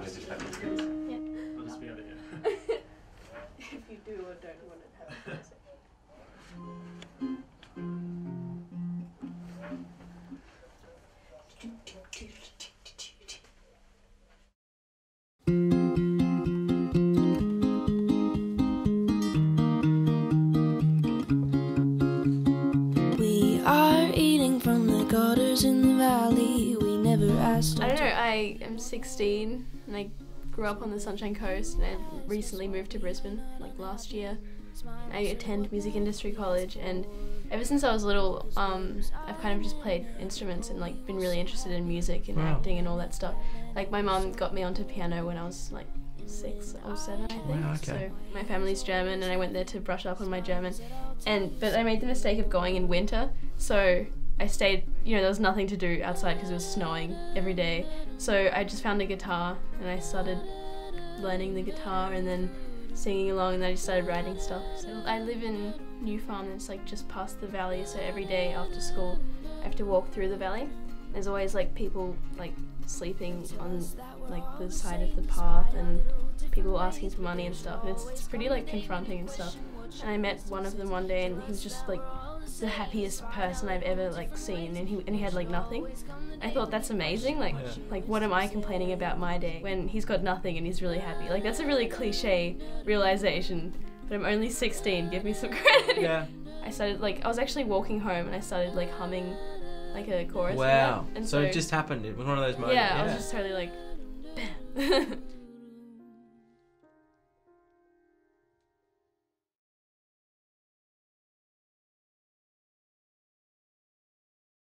I'm just expecting things. Yeah. I'll just be out of here. if you do or don't want to have We are eating from the gutters in the valley. We I don't know. I am 16 and I grew up on the Sunshine Coast and I recently moved to Brisbane like last year. I attend music industry college and ever since I was little, um, I've kind of just played instruments and like been really interested in music and Wow. acting and all that stuff. Like my mum got me onto piano when I was like six or seven, I think. Wow, okay. So my family's German and I went there to brush up on my German. And but I made the mistake of going in winter, so I stayed. You know, there was nothing to do outside because it was snowing every day. So I just found a guitar and I started learning the guitar and then singing along and then I just started writing stuff. So I live in New Farm and it's like just past the valley so every day after school I have to walk through the valley. There's always like people like sleeping on like the side of the path and people asking for money and stuff and it's, it's pretty like confronting and stuff. And I met one of them one day and he was just like the happiest person I've ever like seen and he and he had like nothing. I thought that's amazing. Like Yeah. like what am I complaining about my day when he's got nothing and he's really happy? Like that's a really cliche realization. But I'm only 16. Give me some credit. Yeah. I started like I was actually walking home and I started like humming like a chorus. Wow. And so, it just happened. It was one of those moments. yeah, I was just totally like